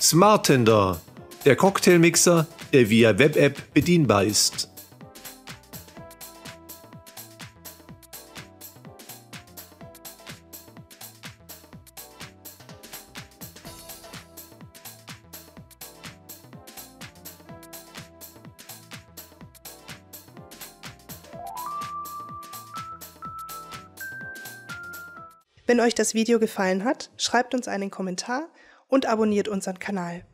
Smartender, der Cocktailmixer, der via Web-App bedienbar ist. Wenn euch das Video gefallen hat, schreibt uns einen Kommentar und abonniert unseren Kanal.